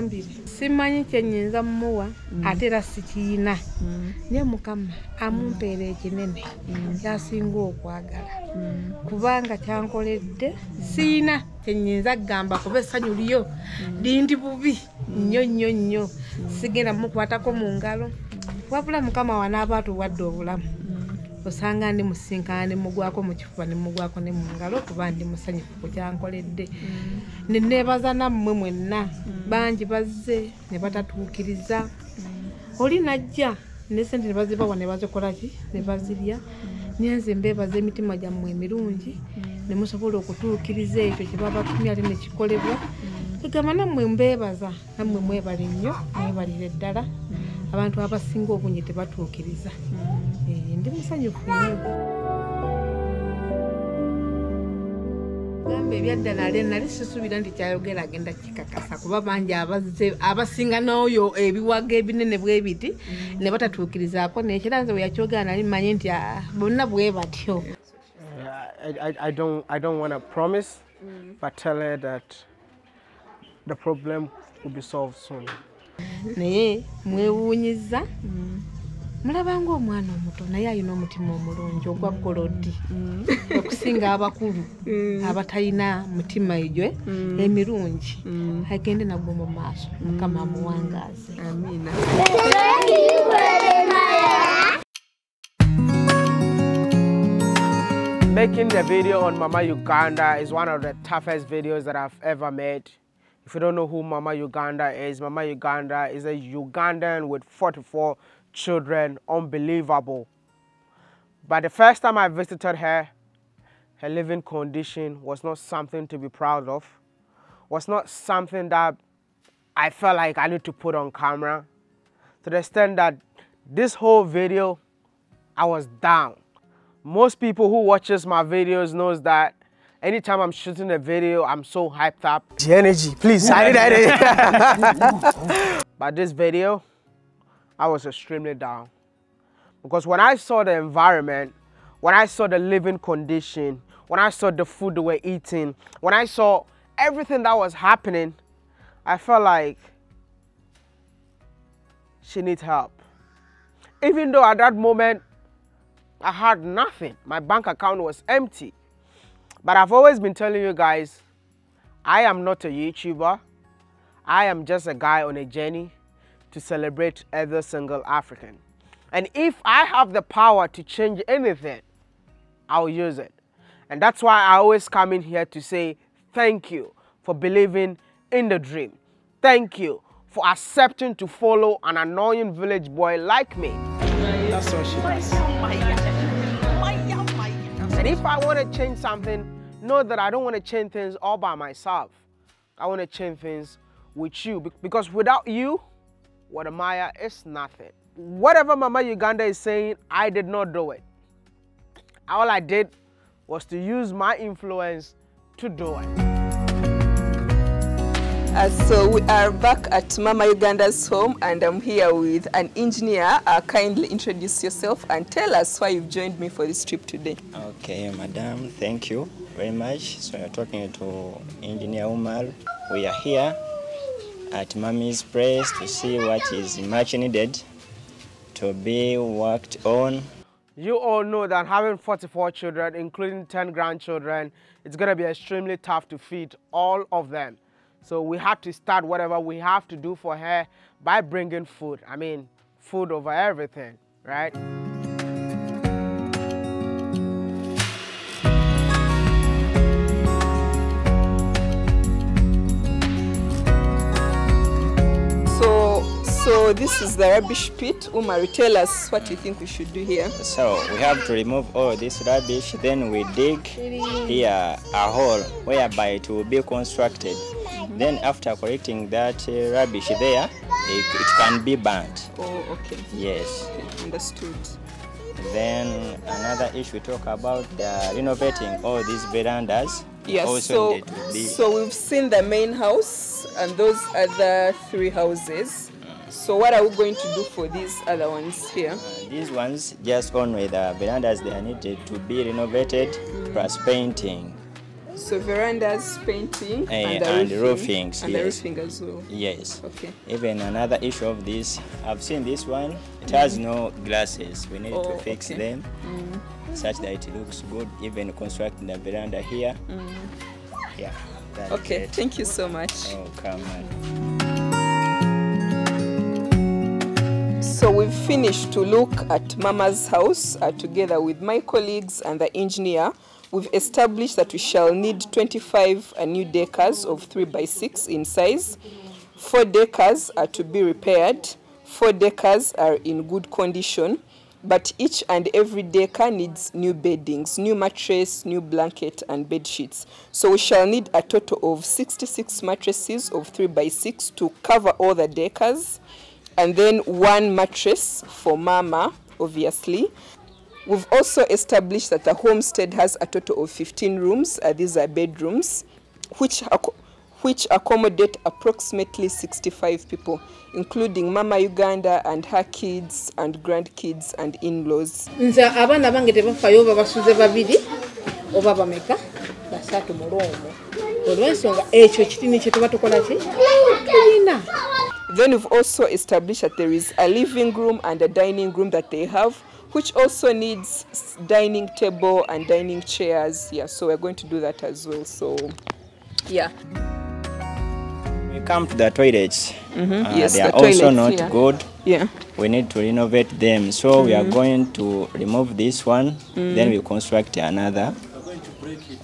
mugambire simanyi kyenyinza mumuwa ate era sikiina naye mukama amumpeera ekinene. Kyasinga okwagala. Kubanga kyankoledde siina kyenyinza kugamba kuba essanyu lyo lindi bubi. Nnyo nnyo nnyo. Sigenda mukwatako mu ngalo. Wabula mukama wanaaba atuwadde obulamu osanga ndi musinkana ne mugwako mu kifuba ne mugwako ne mu ngalo kuba ndi musanyufu ku kyankoledde. Ne neebaza nammwe mwenna bangi bazze ne batatuukiriza. Oli najja ne sente ne bazibawa ne bazikolaki ne bazirya. Nyenze mbeebaza emitima gyammwe emirungi ne musobola okutuukiriza ekyo kye babatumye ate ne kikolebwa. Egamba nammwe mbeebaza nammwe mwebale nnyo mwebalire ddala abantu abasinga obungi tebatuukiriza. Eh, ndi musanyufu gamba ebyadda nale nali sisuubira nti kyayogera agenda kikakasa kuba bangi abasinga n'oyo ebiwaga ebinene bwe biti ne batatuukirizaako. Nekira nze bwe yakyogera nali mmanyi nti ah, bonna bwe batyo. I, I, I don't I don't want to promise, but tell her that the problem will be solved soon. naye mwewuunyiza mulaba ngaomwana omuto naye alina omutima omulungi ogwa golodi okusinga abakulu abatalina mutima egyo emirungi. Agende nagwo mu maaso mukama amuwangaaze. Amina. Making the video on Mama Uganda is one of the toughest videos that I've ever made. If you don't know who Mama Uganda is, Mama Uganda is a Ugandan with 44 children. Unbelievable. But the first time I visited her, her living condition was not something to be proud of, was not something that I felt like I need to put on camera. To the extent that this whole video, I was down. Most people who watches my videos knows that anytime I'm shooting a video, I'm so hyped up. The energy, please, I need that. but this video, I was extremely down. Because when I saw the environment, when I saw the living condition, when I saw the food they were eating, when I saw everything that was happening, I felt like she needs help. Even though at that moment I had nothing, my bank account was empty. But I've always been telling you guys, I am not a YouTuber. I am just a guy on a journey to celebrate every single African. And if I have the power to change anything, I'll use it. And that's why I always come in here to say thank you for believing in the dream. Thank you for accepting to follow an annoying village boy like me. That's what she does. And if I want to change something, know that I don't want to change things all by myself. I want to change things with you because without you, Wode Maya is nothing. Whatever Mama Uganda is saying, I did not do it. All I did was to use my influence to do it. Uh, so we are back at Mama Uganda's home and I'm here with an engineer. Uh, kindly introduce yourself and tell us why you've joined me for this trip today. Okay, madam, thank you very much. So you're talking to Engineer Umar. We are here at Mommy's place to see what is much needed to be worked on. You all know that having 44 children, including 10 grandchildren, it's going to be extremely tough to feed all of them. So we had to start whatever we have to do for her by bringing food. I mean, food over everything, right? So this is the rubbish pit. Umar, tell us what you think we should do here. So we have to remove all this rubbish, then we dig here a hole whereby it will be constructed. Then after collecting that uh, rubbish there, it, it can be burnt. Oh, okay. Yes. okay. Understood. Then another issue we talk about the renovating all these verandas. Yes, also so, need to be so we've seen the main house and those other three houses. So what are we going to do for these other ones here? These ones, just on with the verandas, they are needed to be renovated mm. plus painting. So verandas, painting, Eh, and, the and roofing, roofings, and the yes. roofing as well. Yes. Okay. Even another issue of this, I've seen this one. It has mm. no glasses. We need Oh, to fix okay. them mm. such that it looks good. Even constructing the veranda here. Yeah. Okay. it. Thank you so much. Oh, come on. So we've finished to look at Mama's house uh, together with my colleagues and the engineer. We've established that we shall need 25 uh, new deckers of 3 by 6 in size. Four deckers are to be repaired. Four deckers are in good condition, but each and every decker needs new beddings, new mattress, new blanket, and bed sheets. So we shall need a total of 66 mattresses of 3 by 6 to cover all the deckers and then one mattress for mama, obviously. We've also established that the homestead has a total of 15 rooms. Uh, these are bedrooms, which, acco- which accommodate approximately 65 people, including Mama Uganda and her kids and grandkids and in-laws. Then we've also established that there is a living room and a dining room that they have, which also needs dining table and dining chairs. Yeah, so we're going to do that as well. So, yeah. We come to the toilets. Mm -hmm. Uh, Yes, they are the also not yeah. good. Yeah. We need to renovate them. So mm -hmm. we are going to remove this one. mm -hmm. Then we construct another.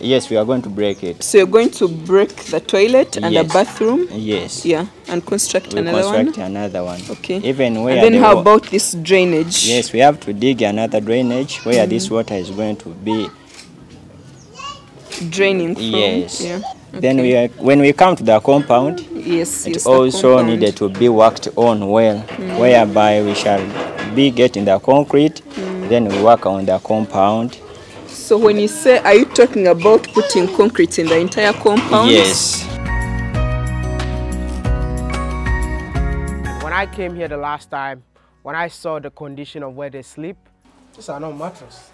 Yes, we are going to break it. So you're going to break the toilet and Yes. the bathroom. Yes. Yeah, and construct We another construct one. Construct another one. Okay. Even where And then how about this drainage? Yes, we have to dig another drainage where mm-hmm. this water is going to be. Draining from. Yes. Yeah. Then we are, when we come to the compound, Yes. it yes, also needed to be worked on well, mm. whereby we shall be getting the concrete, mm. then we work on the compound. So when you say, are you talking about putting concrete in the entire compound? Yes. When I came here the last time, when I saw the condition of where they sleep, these are not mattress.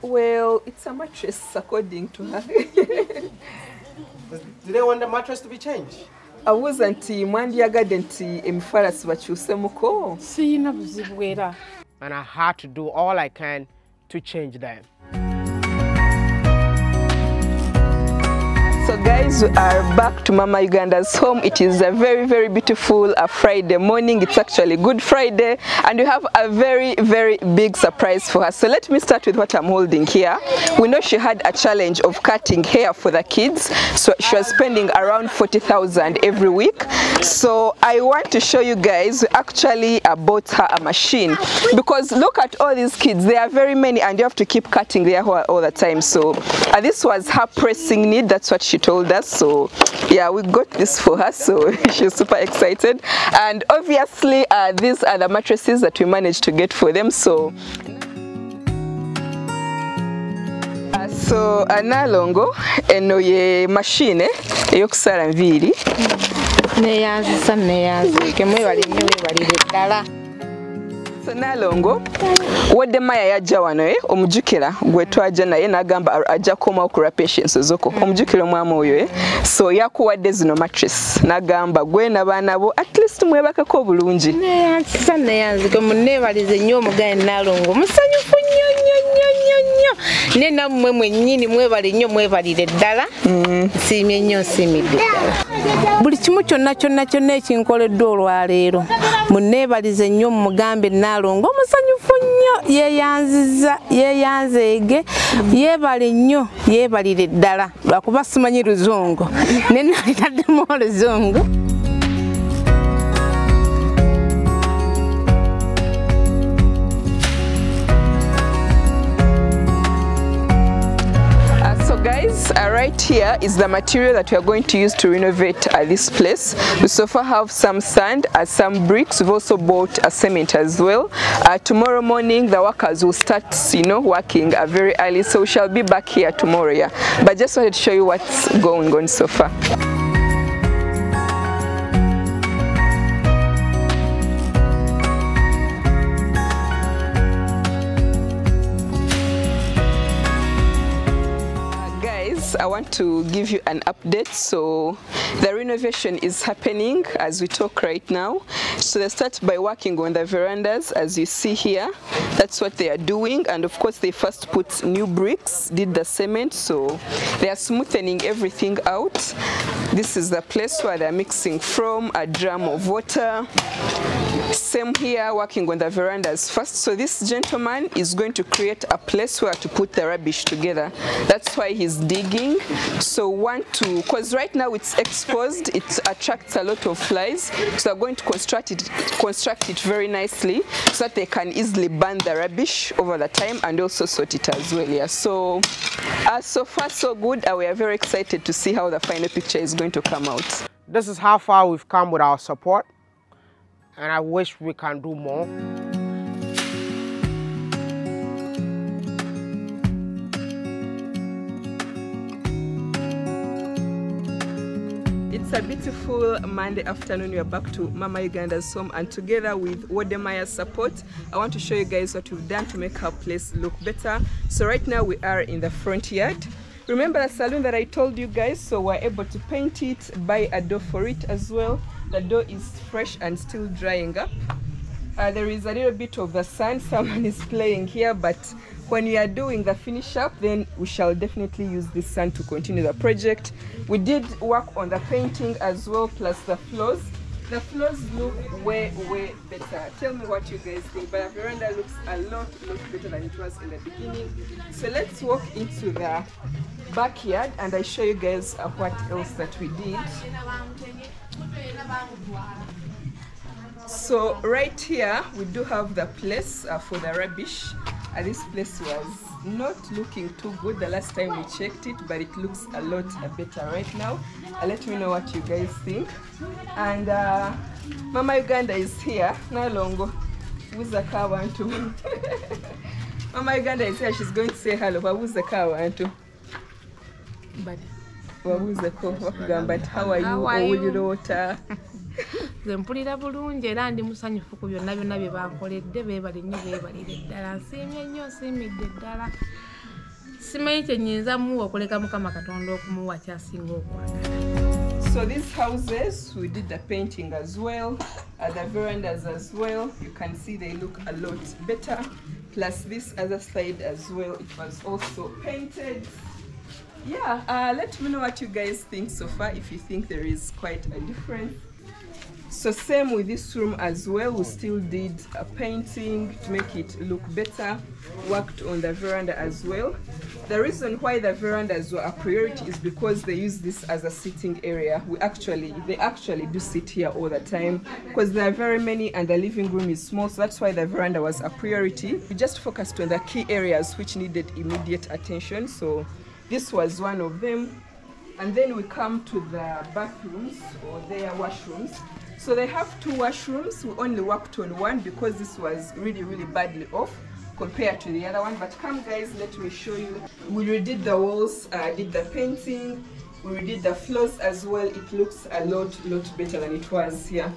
Well, it's a mattress according to her. Do they want the mattress to be changed? I wasn't abuuza nti mwandyagadde nti emifaarasi bakyusemuko siyina buzibu era And I had to do all I can to change them. So guys, we are back to Mama Uganda's home. It is a very, very beautiful uh, Friday morning. It's actually Good Friday and we have a very, very big surprise for her. So let me start with what I'm holding here. We know she had a challenge of cutting hair for the kids. So she was spending around 40,000 every week. So I want to show you guys, we actually uh, bought her a machine because look at all these kids. There are very many and you have to keep cutting their hair all the time. So uh, this was her pressing need. That's what she told us. So yeah, we got this for her. So she's super excited. And obviously uh, these are the mattresses that we managed to get for them. So Uh, so analongo eno ye mashine eyokusala nviiri neyanzisa neyanziike mwebali nnyo weebalire ddala so nalongo wadde maya yajja wano eh, omujjukira gwe twajja naye n'agamba ajja kukomawo ku patience zoko omujjukira omwami oyo eh. so yakuwadde zino mattress n'agamba gwe n'abaana bo at least mwebakako obulungi. Neyanzisa neyanziike muneebalize nnyo omugaye nalongo musanyufu nnyo ne nammwe mwennyini mwebale nnyo mwebalire ddala. Nsiimye nnyo nsiimidde ddala. Buli kimu kyonna kyonna kyonna ekinkoleddwa olwaleero. Muneebalize nnyo mumugambe nalongo omusanyufu nnyo yeeyanziza yeeyanzeege yeebale nnyo yeebalire ddala. Lwakuba simanyi luzungu. Ne nalitaddemu oluzungu right here is the material that we are going to use to renovate uh, this place. We so far have some sand, uh, some bricks. We've also bought a cement as well. Uh, tomorrow morning, the workers will start, you know, working uh, very early. So we shall be back here tomorrow, yeah. But just wanted to show you what's going on so far. To give you an update. So the renovation is happening as we talk right now. So they start by working on the verandas as you see here. That's what they are doing. And of course they first put new bricks, did the cement. So they are smoothening everything out. This is the place where they're mixing from a drum of water. Same here, working on the verandas first. So this gentleman is going to create a place where to put the rubbish together. That's why he's digging. So want to, because right now it's exposed, it attracts a lot of flies. So they're going to construct it, construct it very nicely so that they can easily burn the rubbish over the time and also sort it as well. Yeah. So, uh, so far so good. Uh, we are very excited to see how the final picture is going to come out. This is how far we've come with our support, and I wish we can do more. It's a beautiful Monday afternoon. We are back to Mama Uganda's home, and together with Wodemaya's support, I want to show you guys what we've done to make our place look better. So right now we are in the front yard. Remember the saloon that I told you guys? So we're able to paint it, buy a door for it as well. The door is fresh and still drying up. Uh, there is a little bit of the sun. Someone is playing here, but when we are doing the finish up, then we shall definitely use this sun to continue the project. We did work on the painting as well, plus the floors. The floors look way, way better. Tell me what you guys think. But the veranda looks a lot, lot better than it was in the beginning. So let's walk into the backyard and I show you guys uh, what else that we did. So right here we do have the place uh, for the rubbish. Uh, this place was not looking too good the last time we checked it, but it looks a lot uh, better right now. Uh, let me know what you guys think. And uh, Mama Uganda is here. Nalongo. Wuza kawantu. Mama Uganda is here. She's going to say hello. But Wabuzeko bakugamba nti how are you? How are you? Owulirota? nze mpulira bulungi era ndi musanyufu ku byonna byonna bye bankoledde beebale nnyo beebalire ddala nsiimye nnyo nsiimidde ddala simanyi kyenyinza muwa okuleka mukama katonda okumuwa kyasinga okwagala So these houses, we did the painting as well, uh, the verandas as well. You can see they look a lot better. Plus this other side as well, it was also painted. Yeah, uh, let me know what you guys think so far, if you think there is quite a difference. So same with this room as well, we still did a painting to make it look better, worked on the veranda as well. The reason why the verandas were a priority is because they use this as a sitting area. We actually, they actually do sit here all the time because there are very many and the living room is small, so that's why the veranda was a priority. We just focused on the key areas which needed immediate attention, so this was one of them. And then we come to the bathrooms or their washrooms. So they have two washrooms. We only worked on one because this was really, really badly off compared to the other one. But come guys, let me show you. We redid the walls, uh, did the painting, we redid the floors as well. It looks a lot, lot better than it was here.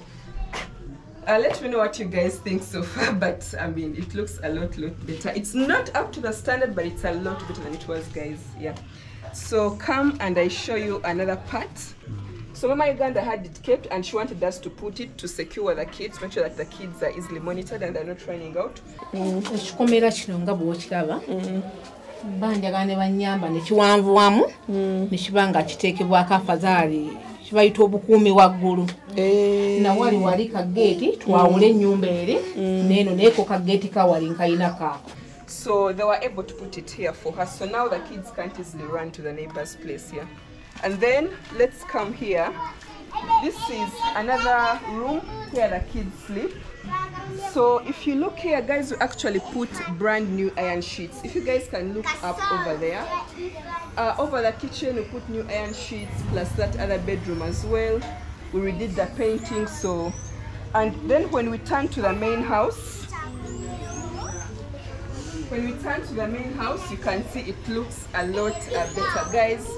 Uh, let me know what you guys think so far, but I mean, it looks a lot, lot better. It's not up to the standard, but it's a lot better than it was, guys. Yeah. So come and I show you another part. So Mama Uganda had it kept and she wanted us to put it to secure the kids, make sure that the kids are easily monitored and they're not running out. Mm, ekikomera kino nga bw'okiraba mm. mba njagala ne kiwanvuwamu mm. ne kiba nga kiteekebwako afazaali kibayita obukuumi waggulu nawali wali kageeti twawule ennyumba eri neeno neeko kageeti kawali nkayina kaako So they were able to put it here for her. So now the kids can't easily run to the neighbor's place here. And then let's come here. This is another room where the kids sleep. So if you look here, guys, we actually put brand new iron sheets. If you guys can look up over there, uh, over the kitchen, we put new iron sheets plus that other bedroom as well. We redid the painting. So, and then when we turn to the main house, when we turn to the main house, you can see it looks a lot uh, better. Guys,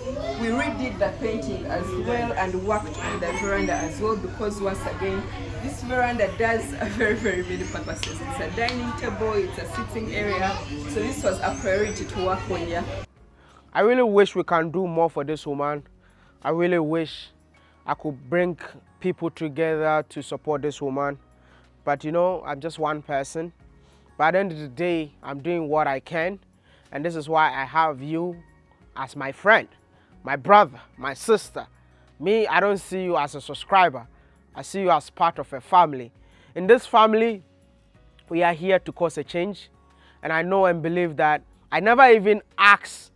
we redid the painting as well and worked on the veranda as well because once again, this veranda does a very, very many purposes. It's a dining table, it's a sitting area. So this was a priority to work on, yeah. I really wish we can do more for this woman. I really wish I could bring people together to support this woman. But you know, I'm just one person. But at the end of the day, I'm doing what I can. And this is why I have you as my friend, my brother, my sister. Me, I don't see you as a subscriber. I see you as part of a family. In this family, we are here to cause a change. And I know and believe that I never even asked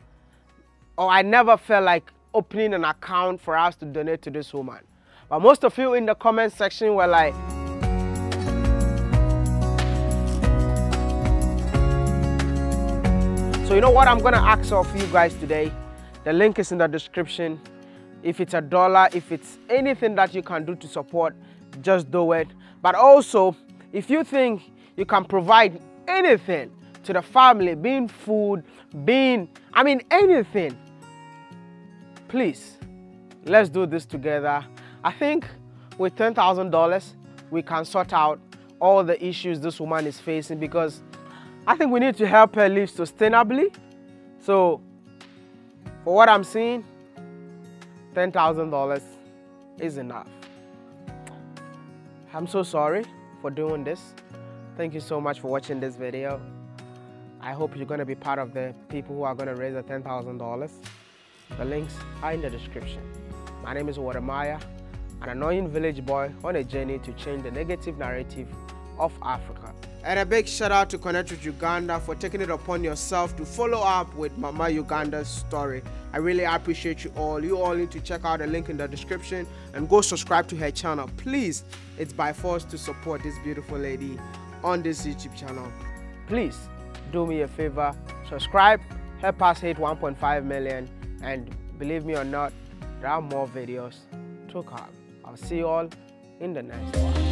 or I never felt like opening an account for us to donate to this woman. But most of you in the comment section were like, So you know what I'm gonna ask of you guys today? The link is in the description. If it's a dollar, if it's anything that you can do to support, just do it. But also, if you think you can provide anything to the family, being food, being, I mean, anything, please, let's do this together. I think with $10,000, we can sort out all the issues this woman is facing because I think we need to help her live sustainably. So, for what I'm seeing, $10,000 is enough. I'm so sorry for doing this. Thank you so much for watching this video. I hope you're going to be part of the people who are going to raise the $10,000. The links are in the description. My name is Wodemaya, an annoying village boy on a journey to change the negative narrative of Africa. And a big shout out to Connect with Uganda for taking it upon yourself to follow up with Mama Uganda's story. I really appreciate you all. You all need to check out the link in the description and go subscribe to her channel. Please, it's by force to support this beautiful lady on this YouTube channel. Please do me a favor, subscribe, help us hit 1.5 million, and believe me or not, there are more videos to come. I'll see you all in the next one.